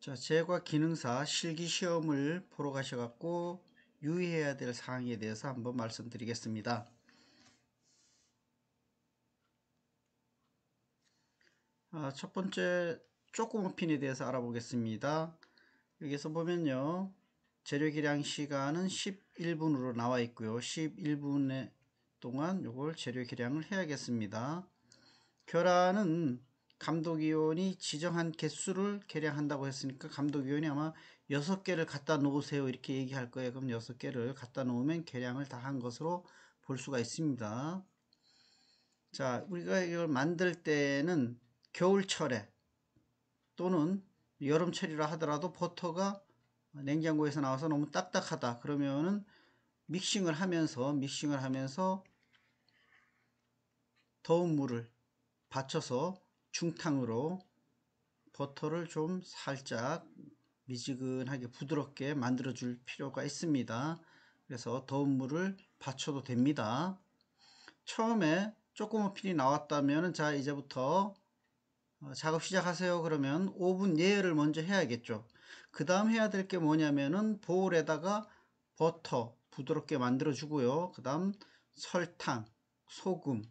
자, 제과 기능사 실기 시험을 보러 가셔갖고 유의해야 될 사항에 대해서 한번 말씀드리겠습니다. 아, 첫 번째 쪼꼬모핀에 대해서 알아보겠습니다. 여기서 보면요. 재료 계량 시간은 11분으로 나와 있고요. 11분 동안 이걸 재료 계량을 해야겠습니다. 결합은 감독위원이 지정한 개수를 계량한다고 했으니까 감독위원이 아마 6개를 갖다 놓으세요 이렇게 얘기할 거예요. 그럼 6개를 갖다 놓으면 계량을 다 한 것으로 볼 수가 있습니다. 자 우리가 이걸 만들 때는 겨울철에 또는 여름철이라 하더라도 버터가 냉장고에서 나와서 너무 딱딱하다 그러면은 믹싱을 하면서 믹싱을 하면서 더운 물을 받쳐서 중탕으로 버터를 좀 살짝 미지근하게 부드럽게 만들어 줄 필요가 있습니다. 그래서 더운 물을 받쳐도 됩니다. 처음에 조그머핀이 나왔다면 자 이제부터 어, 작업 시작하세요 그러면 5분 예열을 먼저 해야겠죠. 그 다음 해야 될 게 뭐냐면은 볼에다가 버터 부드럽게 만들어 주고요. 그 다음 설탕, 소금,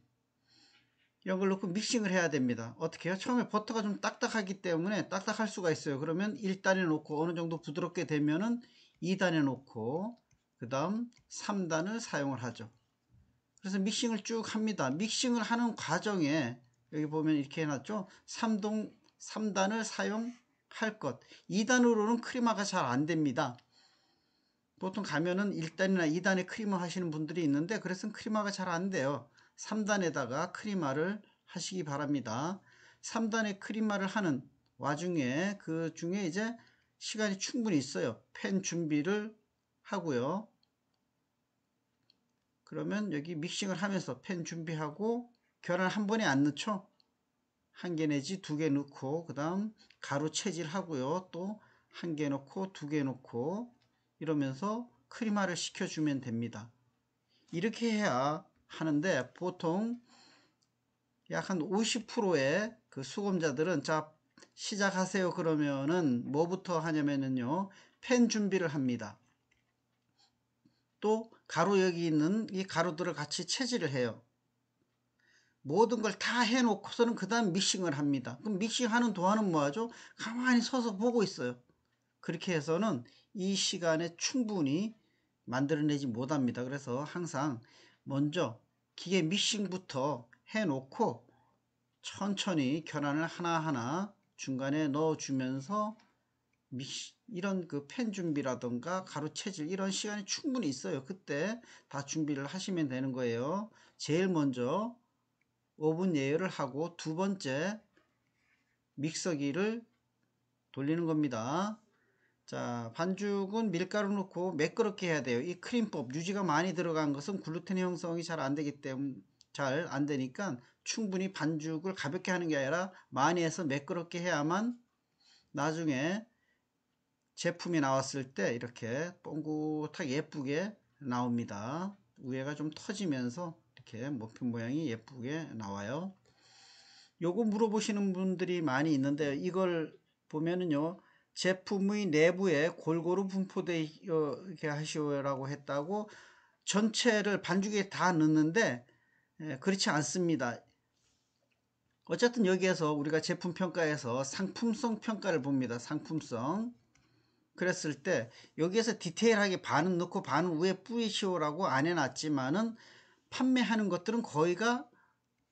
이런 걸 넣고 믹싱을 해야 됩니다. 어떻게 해요? 처음에 버터가 좀 딱딱하기 때문에 딱딱할 수가 있어요. 그러면 1단에 놓고 어느 정도 부드럽게 되면은 2단에 놓고 그 다음 3단을 사용을 하죠. 그래서 믹싱을 쭉 합니다. 믹싱을 하는 과정에 여기 보면 이렇게 해놨죠. 3동, 3단을 사용할 것. 2단으로는 크리마가 잘 안됩니다. 보통 가면은 1단이나 2단에 크리마 하시는 분들이 있는데 그래서 크리마가 잘 안돼요. 3단에다가 크리마를 하시기 바랍니다. 3단에 크리마를 하는 와중에 그 중에 이제 시간이 충분히 있어요. 펜 준비를 하고요. 그러면 여기 믹싱을 하면서 펜 준비하고 계란 한 번에 안 넣죠. 한 개 내지 두 개 넣고 그 다음 가루 체질 하고요. 또 한 개 넣고 두 개 넣고 이러면서 크리마를 시켜주면 됩니다. 이렇게 해야 하는데 보통 약 한 50%의 그 수검자들은 자 시작하세요 그러면은 뭐부터 하냐면은요 펜 준비를 합니다. 또 가루 여기 있는 이 가루들을 같이 채질을 해요. 모든 걸 다 해놓고서는 그 다음 믹싱을 합니다. 그럼 믹싱하는 동안은 뭐하죠? 가만히 서서 보고 있어요. 그렇게 해서는 이 시간에 충분히 만들어내지 못합니다. 그래서 항상 먼저 기계 믹싱부터 해놓고 천천히 결안을 하나하나 중간에 넣어주면서 믹시, 이런 그 펜 준비라던가 가루 체질 이런 시간이 충분히 있어요. 그때 다 준비를 하시면 되는 거예요. 제일 먼저 오븐 예열을 하고 두 번째 믹서기를 돌리는 겁니다. 자 반죽은 밀가루 넣고 매끄럽게 해야 돼요. 이 크림법 유지가 많이 들어간 것은 글루텐 형성이 잘 안 되기 때문에 잘 안 되니까 충분히 반죽을 가볍게 하는 게 아니라 많이 해서 매끄럽게 해야만 나중에 제품이 나왔을 때 이렇게 뻥긋하게 예쁘게 나옵니다. 위에가 좀 터지면서 이렇게 머핀 모양이 예쁘게 나와요. 요거 물어보시는 분들이 많이 있는데 이걸 보면은요 제품의 내부에 골고루 분포되게 하시오라고 했다고 전체를 반죽에 다 넣는데 예, 그렇지 않습니다. 어쨌든 여기에서 우리가 제품 평가에서 상품성 평가를 봅니다. 상품성. 그랬을 때 여기에서 디테일하게 반은 넣고 반은 위에 뿌리시오라고 안 해놨지만은 판매하는 것들은 거의가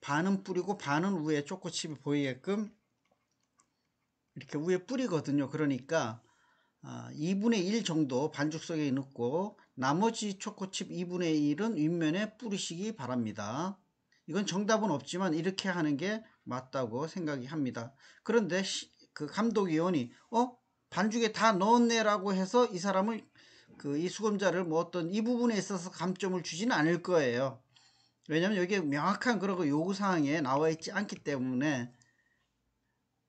반은 뿌리고 반은 위에 초코칩이 보이게끔 이렇게 위에 뿌리거든요. 그러니까 2분의 아, 1 정도 반죽석에 넣고 나머지 초코칩 2분의 1은 윗면에 뿌리시기 바랍니다. 이건 정답은 없지만 이렇게 하는 게 맞다고 생각이 합니다. 그런데 그 감독위원이 어 반죽에 다 넣었네 라고 해서 이 사람을 그 이 수검자를 뭐 어떤 이 부분에 있어서 감점을 주지는 않을 거예요. 왜냐하면 여기에 명확한 그런 요구사항에 나와 있지 않기 때문에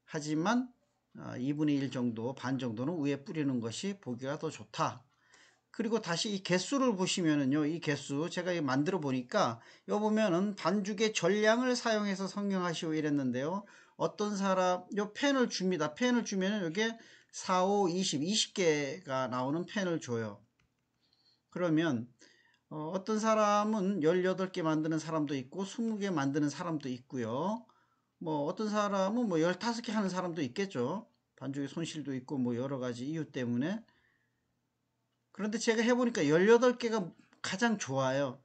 하지만 2분의 아, 1 정도 반 정도는 위에 뿌리는 것이 보기가 더 좋다 그리고 다시 이 개수를 보시면은요 이 개수 제가 만들어 보니까 여기 보면은 반죽의 전량을 사용해서 성형하시오 이랬는데요 어떤 사람 요 펜을 줍니다. 펜을 주면 여기에 4, 5, 20, 20개가 나오는 펜을 줘요. 그러면 어, 떤 사람은 18개 만드는 사람도 있고 20개 만드는 사람도 있고요. 뭐 어떤 사람은 뭐 15개 하는 사람도 있겠죠. 반죽의 손실도 있고 뭐 여러 가지 이유 때문에 그런데 제가 해보니까 18개가 가장 좋아요.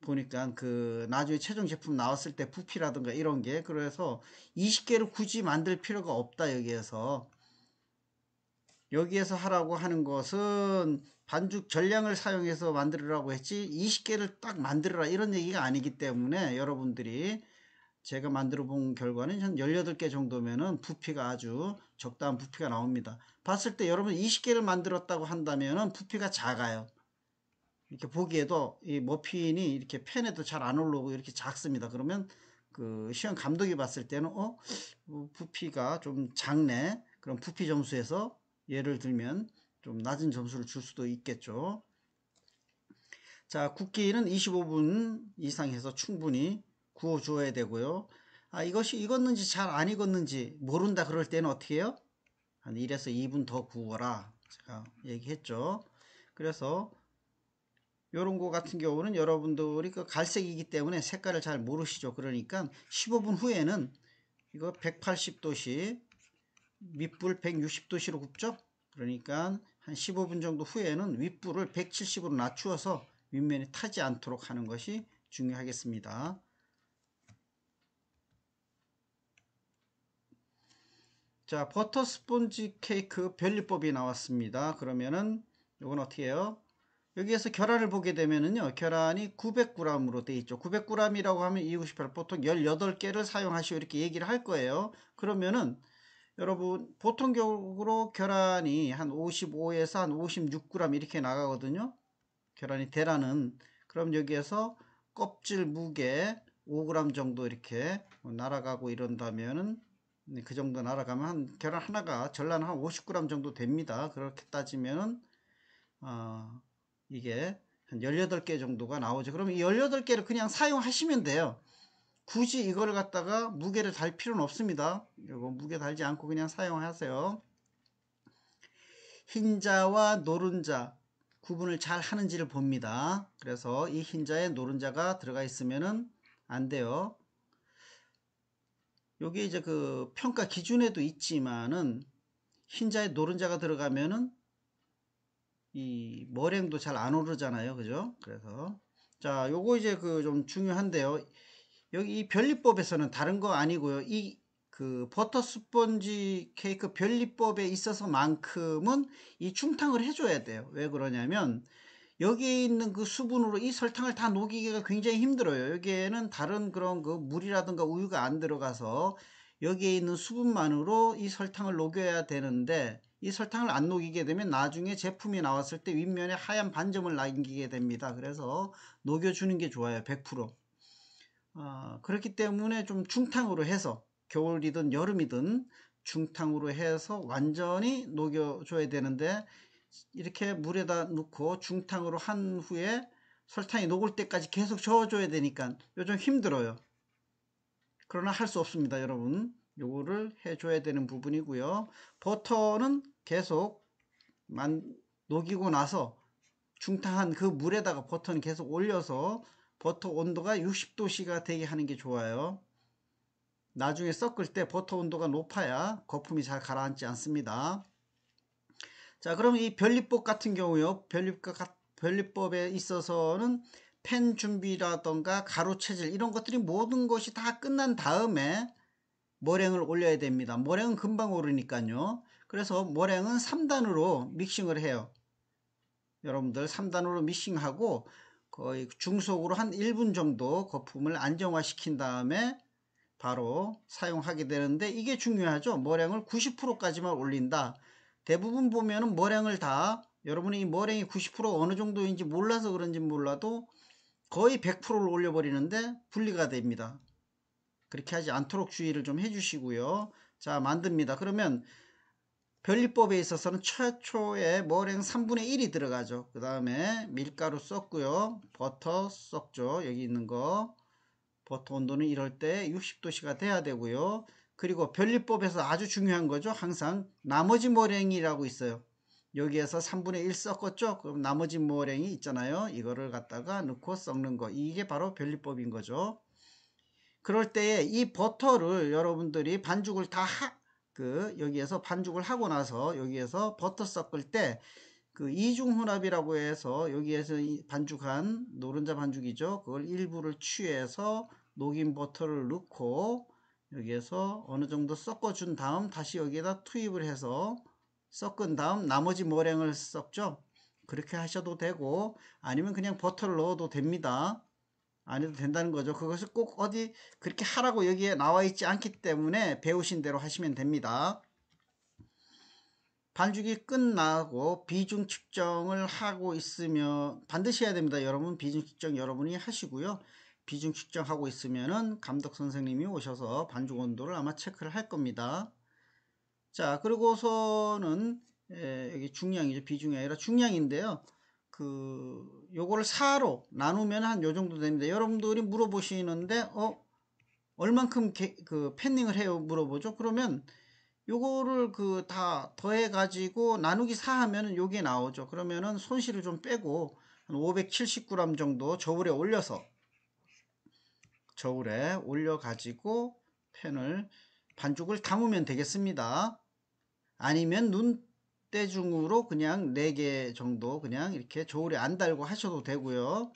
보니까 그 나중에 최종 제품 나왔을 때 부피라든가 이런 게 그래서 20개를 굳이 만들 필요가 없다 여기에서 여기에서 하라고 하는 것은 반죽 전량을 사용해서 만들으라고 했지 20개를 딱 만들어라 이런 얘기가 아니기 때문에 여러분들이 제가 만들어 본 결과는 한 18개 정도면은 부피가 아주 적당한 부피가 나옵니다. 봤을 때 여러분 20개를 만들었다고 한다면은 부피가 작아요. 이렇게 보기에도 이 머핀이 이렇게 펜에도 잘 안 올라오고 이렇게 작습니다. 그러면 그 시험 감독이 봤을 때는 어, 어 부피가 좀 작네. 그럼 부피 점수에서 예를 들면 좀 낮은 점수를 줄 수도 있겠죠. 자, 굽기는 25분 이상 해서 충분히 구워 주어야 되고요. 아, 이것이 익었는지 잘 안 익었는지 모른다 그럴 때는 어떻게 해요? 한 1에서 2분 더 구워라. 제가 얘기했죠. 그래서 요런 거 같은 경우는 여러분들이 그 갈색이기 때문에 색깔을 잘 모르시죠. 그러니까 15분 후에는 이거 180도씨 밑불 160도씨로 굽죠. 그러니까 한 15분 정도 후에는 윗불을 170으로 낮추어서 윗면이 타지 않도록 하는 것이 중요하겠습니다. 자, 버터 스폰지 케이크 변리법이 나왔습니다. 그러면은 이건 어떻게 해요? 여기에서 결합을 보게 되면은요. 결합이 900g으로 되어 있죠. 900g이라고 하면 298 보통 18개를 사용하시오 이렇게 얘기를 할 거예요. 그러면은 여러분 보통적으로 결합이 한 55에서 한 56g 이렇게 나가거든요. 결합이 대라는 그럼 여기에서 껍질 무게 5g 정도 이렇게 날아가고 이런다면은 그 정도 날아가면 한 계란 하나가 전란 한 50g 정도 됩니다. 그렇게 따지면은 어, 이게 한 18개 정도가 나오죠. 그러면 이 18개를 그냥 사용하시면 돼요. 굳이 이걸 갖다가 무게를 달 필요는 없습니다. 이거 무게 달지 않고 그냥 사용하세요. 흰자와 노른자 구분을 잘 하는지를 봅니다. 그래서 이 흰자에 노른자가 들어가 있으면은 안 돼요. 여기 이제 그 평가 기준에도 있지만은 흰자에 노른자가 들어가면은 이 머랭도 잘 안 오르잖아요. 그죠? 그래서 자, 요거 이제 그 좀 중요한데요. 여기 이 변리법에서는 다른 거 아니고요. 이 그 버터 스펀지 케이크 변리법에 있어서만큼은 이 중탕을 해줘야 돼요. 왜 그러냐면 여기에 있는 그 수분으로 이 설탕을 다 녹이기가 굉장히 힘들어요. 여기에는 다른 그런 그 물이라든가 우유가 안 들어가서 여기에 있는 수분만으로 이 설탕을 녹여야 되는데 이 설탕을 안 녹이게 되면 나중에 제품이 나왔을 때 윗면에 하얀 반점을 남기게 됩니다. 그래서 녹여주는 게 좋아요. 100%. 어, 그렇기 때문에 좀 중탕으로 해서 겨울이든 여름이든 중탕으로 해서 완전히 녹여줘야 되는데 이렇게 물에다 넣고 중탕으로 한 후에 설탕이 녹을 때까지 계속 저어줘야 되니까 요즘 힘들어요. 그러나 할 수 없습니다, 여러분. 요거를 해줘야 되는 부분이고요. 버터는 계속 만, 녹이고 나서 중탕한 그 물에다가 버터는 계속 올려서 버터 온도가 60도씨가 되게 하는 게 좋아요. 나중에 섞을 때 버터 온도가 높아야 거품이 잘 가라앉지 않습니다. 자, 그럼 이 변리법 같은 경우요. 변리법, 변리법에 있어서는 펜 준비라던가 가루 체질 이런 것들이 모든 것이 다 끝난 다음에 머랭을 올려야 됩니다. 머랭은 금방 오르니까요. 그래서 머랭은 3단으로 믹싱을 해요. 여러분들 3단으로 믹싱하고 거의 중속으로 한 1분 정도 거품을 안정화시킨 다음에 바로 사용하게 되는데 이게 중요하죠. 머랭을 90%까지만 올린다. 대부분 보면은 머랭을 다 여러분이 이 머랭이 90% 어느 정도인지 몰라서 그런지 몰라도 거의 100%를 올려버리는데 분리가 됩니다. 그렇게 하지 않도록 주의를 좀 해주시고요. 자, 만듭니다. 그러면 변리법에 있어서는 최초에 머랭 3분의 1이 들어가죠. 그 다음에 밀가루 썼고요. 버터 썼죠. 여기 있는 거. 버터 온도는 이럴 때 60도씨가 돼야 되고요. 그리고 변리법에서 아주 중요한 거죠. 항상 나머지 모랭이라고 있어요. 여기에서 3분의 1 섞었죠? 그럼 나머지 모랭이 있잖아요. 이거를 갖다가 넣고 섞는 거. 이게 바로 변리법인 거죠. 그럴 때에 이 버터를 여러분들이 반죽을 다그 여기에서 반죽을 하고 나서 여기에서 버터 섞을 때 그 이중혼합이라고 해서 여기에서 반죽한 노른자 반죽이죠. 그걸 일부를 취해서 녹인 버터를 넣고 여기에서 어느 정도 섞어준 다음 다시 여기에다 투입을 해서 섞은 다음 나머지 모랭을 섞죠. 그렇게 하셔도 되고 아니면 그냥 버터를 넣어도 됩니다. 안 해도 된다는 거죠. 그것을 꼭 어디 그렇게 하라고 여기에 나와 있지 않기 때문에 배우신 대로 하시면 됩니다. 반죽이 끝나고 비중 측정을 하고 있으면 반드시 해야 됩니다. 여러분 비중 측정 여러분이 하시고요. 비중 측정하고 있으면은 감독 선생님이 오셔서 반죽 온도를 아마 체크를 할 겁니다. 자, 그리고서는 에, 여기 중량이죠. 비중이 아니라 중량인데요. 그 요거를 4로 나누면 한 요 정도 됩니다. 여러분들이 물어보시는데 어 얼만큼 게, 그 팬닝을 해요 물어보죠. 그러면 요거를 그 다 더해 가지고 나누기 4 하면은 요게 나오죠. 그러면은 손실을 좀 빼고 한 570g 정도 저울에 올려서 저울에 올려 가지고 팬을 반죽을 담으면 되겠습니다. 아니면 눈대중으로 그냥 4개 정도 그냥 이렇게 저울에 안 달고 하셔도 되고요.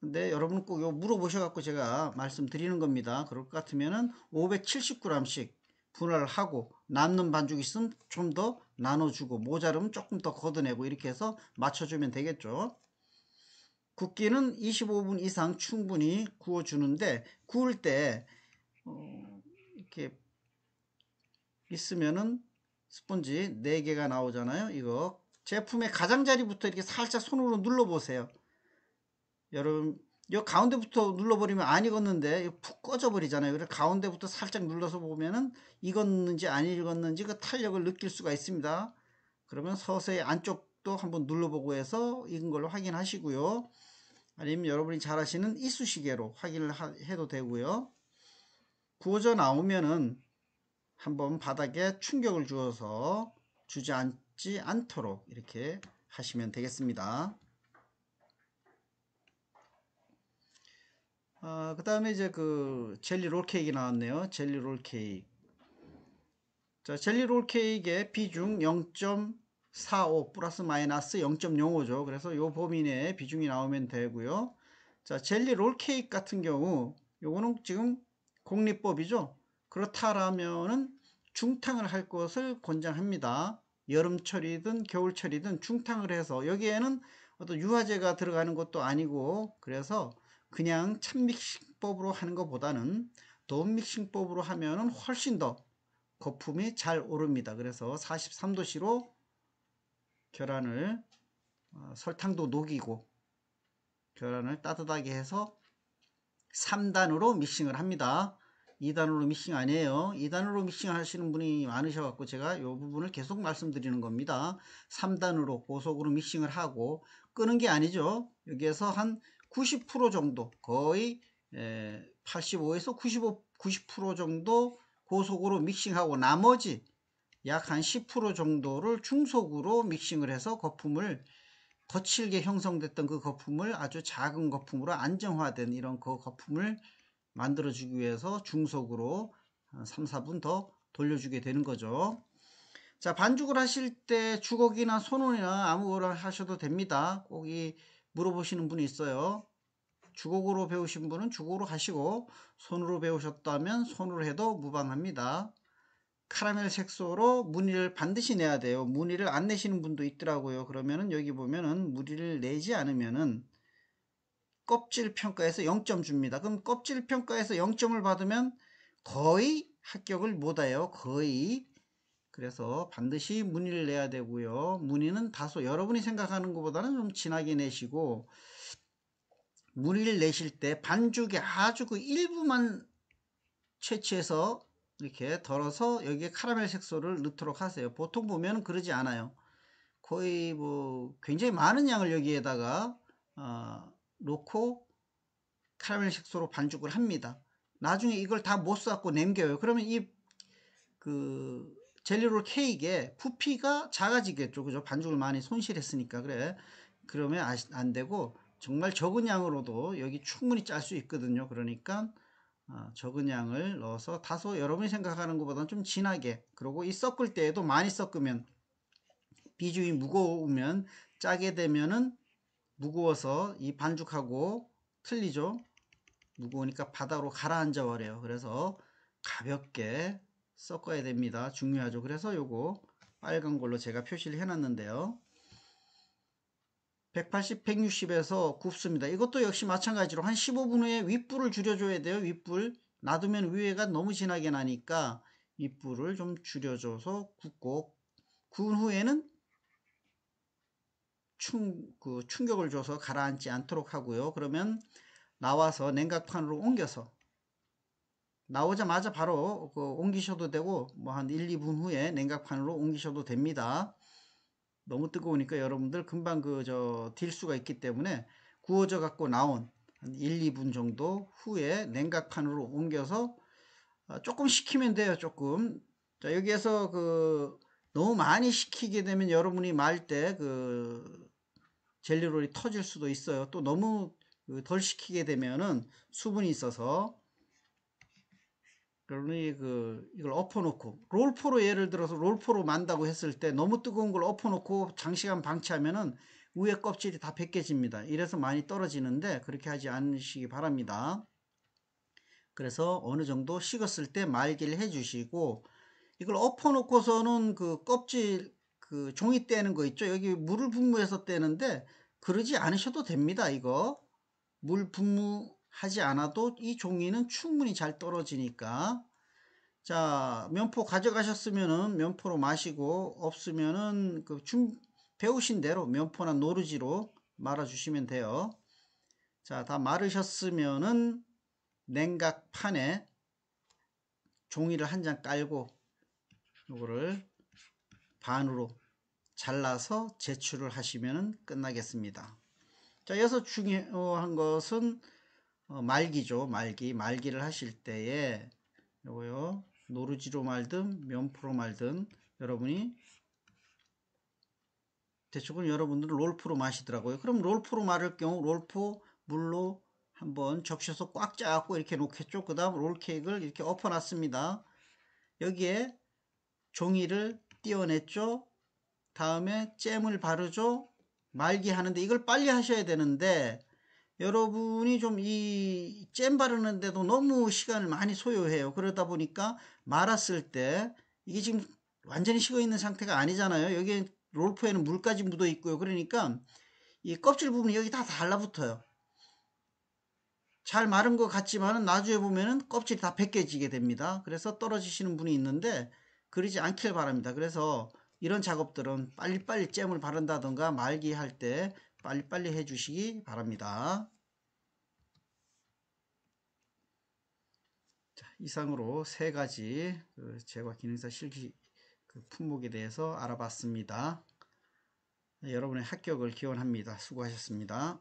근데 여러분 꼭 이거 물어보셔갖고 제가 말씀드리는 겁니다. 그럴 것 같으면은 570g씩 분할을 하고 남는 반죽 있으면 좀 더 나눠주고 모자르면 조금 더 걷어내고 이렇게 해서 맞춰주면 되겠죠. 굽기는 25분 이상 충분히 구워주는데 구울 때 어, 이렇게 있으면은 스펀지 4개가 나오잖아요. 이거 제품의 가장자리부터 이렇게 살짝 손으로 눌러보세요. 여러분 이 가운데부터 눌러버리면 안 익었는데 푹 꺼져버리잖아요. 그래서 가운데부터 살짝 눌러서 보면은 익었는지 안 익었는지 그 탄력을 느낄 수가 있습니다. 그러면 서서히 안쪽도 한번 눌러보고 해서 익은 걸로 확인하시고요. 아니면 여러분이 잘 하시는 이쑤시개로 확인을 해도 되고요. 구워져 나오면은 한번 바닥에 충격을 주어서 주저앉지 않도록 이렇게 하시면 되겠습니다. 아, 그 다음에 이제 그 젤리 롤 케이크 나왔네요. 젤리 롤 케이크. 자, 젤리 롤 케이크의 비중 0.45 플러스 마이너스 0.05죠. 그래서 요 범위 내에 비중이 나오면 되고요. 자, 젤리 롤 케이크 같은 경우 요거는 지금 공리법이죠. 그렇다라면은 중탕을 할 것을 권장합니다. 여름철이든 겨울철이든 중탕을 해서 여기에는 어떤 유화제가 들어가는 것도 아니고 그래서 그냥 찬믹싱법으로 하는 것보다는 돈 믹싱법으로 하면은 훨씬 더 거품이 잘 오릅니다. 그래서 43도씨로 계란을 어, 설탕도 녹이고 계란을 따뜻하게 해서 3단으로 믹싱을 합니다. 2단으로 믹싱 아니에요. 2단으로 믹싱 하시는 분이 많으셔갖고 제가 이 부분을 계속 말씀드리는 겁니다. 3단으로 고속으로 믹싱을 하고 끄는 게 아니죠. 여기에서 한 90% 정도 거의 85에서 95, 90% 정도 고속으로 믹싱하고 나머지 약 한 10% 정도를 중속으로 믹싱을 해서 거품을 거칠게 형성됐던 그 거품을 아주 작은 거품으로 안정화된 이런 그 거품을 만들어주기 위해서 중속으로 3, 4분 더 돌려주게 되는 거죠. 자 반죽을 하실 때 주걱이나 손원이나 아무거나 하셔도 됩니다. 꼭 이 물어보시는 분이 있어요. 주걱으로 배우신 분은 주걱으로 하시고 손으로 배우셨다면 손으로 해도 무방합니다. 카라멜 색소로 무늬를 반드시 내야 돼요. 무늬를 안 내시는 분도 있더라고요. 그러면은 여기 보면은 무늬를 내지 않으면은 껍질 평가에서 0점 줍니다. 그럼 껍질 평가에서 0점을 받으면 거의 합격을 못해요. 거의. 그래서 반드시 문의를 내야 되고요. 문의는 다소 여러분이 생각하는 것보다는 좀 진하게 내시고 문의를 내실 때 반죽에 아주 그 일부만 채취해서 이렇게 덜어서 여기에 카라멜 색소를 넣도록 하세요. 보통 보면 그러지 않아요. 거의 뭐 굉장히 많은 양을 여기에다가 어, 놓고 카라멜 색소로 반죽을 합니다. 나중에 이걸 다 못 쌓고 남겨요. 그러면 이 그 젤리롤 케이크의 부피가 작아지겠죠. 그죠? 반죽을 많이 손실했으니까 그래. 그러면 아- 안 되고 정말 적은 양으로도 여기 충분히 짤 수 있거든요. 그러니까 어, 적은 양을 넣어서 다소 여러분이 생각하는 것보다는 좀 진하게 그리고 이 섞을 때에도 많이 섞으면 비중이 무거우면 짜게 되면은 무거워서 이 반죽하고 틀리죠. 무거우니까 바닥으로 가라앉아 버려요. 그래서 가볍게 섞어야 됩니다. 중요하죠. 그래서 요거 빨간 걸로 제가 표시를 해놨는데요. 180, 160에서 굽습니다. 이것도 역시 마찬가지로 한 15분 후에 윗불을 줄여줘야 돼요. 윗불. 놔두면 위에가 너무 진하게 나니까 윗불을 좀 줄여줘서 굽고 구운 후에는 충, 그 충격을 줘서 가라앉지 않도록 하고요. 그러면 나와서 냉각판으로 옮겨서 나오자마자 바로 그 옮기셔도 되고 뭐 한 1, 2분 후에 냉각판으로 옮기셔도 됩니다. 너무 뜨거우니까 여러분들 금방 그 저 딜 수가 있기 때문에 구워져 갖고 나온 한 1, 2분 정도 후에 냉각판으로 옮겨서 어, 조금 식히면 돼요. 조금. 자, 여기에서 그 너무 많이 식히게 되면 여러분이 말 때 그 젤리롤이 터질 수도 있어요. 또 너무 그덜 식히게 되면은 수분이 있어서 그러니 그 이걸 엎어놓고 롤포로 예를 들어서 롤포로 만다고 했을 때 너무 뜨거운 걸 엎어놓고 장시간 방치하면은 위에 껍질이 다 벗겨집니다. 이래서 많이 떨어지는데 그렇게 하지 않으시기 바랍니다. 그래서 어느 정도 식었을 때 말기를 해주시고 이걸 엎어놓고서는 그 껍질 그 종이 떼는 거 있죠. 여기 물을 분무해서 떼는데 그러지 않으셔도 됩니다. 이거 물 분무 하지 않아도 이 종이는 충분히 잘 떨어지니까 자 면포 가져가셨으면은 면포로 마시고 없으면은 그 준, 배우신 대로 면포나 노르지로 말아 주시면 돼요. 자 다 마르셨으면은 냉각판에 종이를 한 장 깔고 이거를 반으로 잘라서 제출을 하시면 끝나겠습니다. 자, 여기서 중요한 것은 어, 말기죠. 말기. 말기를 하실 때에 요거요. 노르지로 말든 면프로 말든 여러분이 대충은 여러분들은 롤프로 마시더라고요. 그럼 롤프로 마를 경우 롤프 물로 한번 적셔서 꽉 짜고 이렇게 놓겠죠. 그 다음 롤케이크를 이렇게 엎어놨습니다. 여기에 종이를 띄어냈죠. 다음에 잼을 바르죠. 말기 하는데 이걸 빨리 하셔야 되는데 여러분이 좀 이 잼 바르는데도 너무 시간을 많이 소요해요. 그러다 보니까 말았을 때 이게 지금 완전히 식어 있는 상태가 아니잖아요. 여기에 롤프에는 물까지 묻어 있고요. 그러니까 이 껍질 부분이 여기 다 달라붙어요. 잘 마른 것 같지만은 나중에 보면은 껍질이 다 벗겨지게 됩니다. 그래서 떨어지시는 분이 있는데 그러지 않길 바랍니다. 그래서 이런 작업들은 빨리빨리 잼을 바른다던가 말기 할때 빨리빨리 해주시기 바랍니다. 자, 이상으로 세 가지 그 제과 기능사 실기 그 품목에 대해서 알아봤습니다. 여러분의 합격을 기원합니다. 수고하셨습니다.